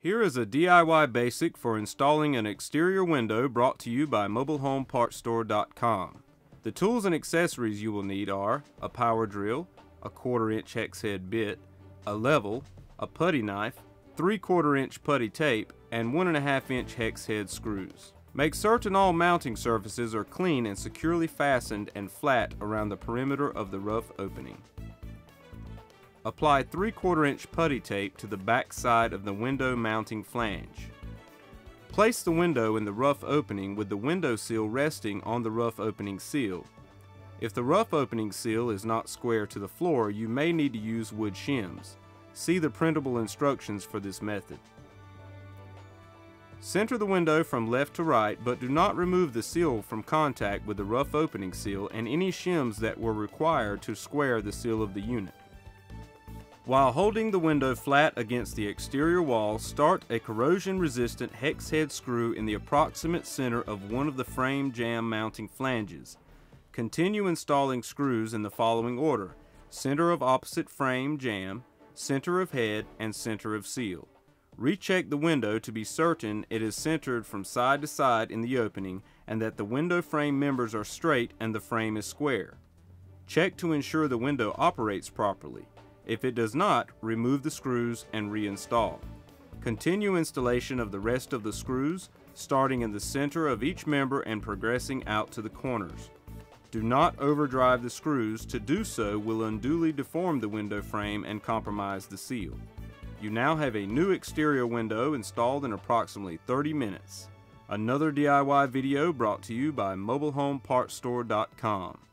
Here is a DIY basic for installing an exterior window brought to you by MobileHomePartsStore.com. The tools and accessories you will need are a power drill, a quarter inch hex head bit, a level, a putty knife, 3 quarter inch putty tape, and 1.5 inch hex head screws. Make certain all mounting surfaces are clean and securely fastened and flat around the perimeter of the rough opening. Apply 3 quarter inch putty tape to the back side of the window mounting flange. Place the window in the rough opening with the window sill resting on the rough opening sill. If the rough opening sill is not square to the floor, you may need to use wood shims. See the printable instructions for this method. Center the window from left to right, but do not remove the sill from contact with the rough opening sill and any shims that were required to square the sill of the unit. While holding the window flat against the exterior wall, start a corrosion-resistant hex head screw in the approximate center of one of the frame jamb mounting flanges. Continue installing screws in the following order. Center of opposite frame jamb, center of head, and center of sill. Recheck the window to be certain it is centered from side to side in the opening and that the window frame members are straight and the frame is square. Check to ensure the window operates properly. If it does not, remove the screws and reinstall. Continue installation of the rest of the screws, starting in the center of each member and progressing out to the corners. Do not overdrive the screws, to do so will unduly deform the window frame and compromise the seal. You now have a new exterior window installed in approximately 30 minutes. Another DIY video brought to you by MobileHomePartsStore.com.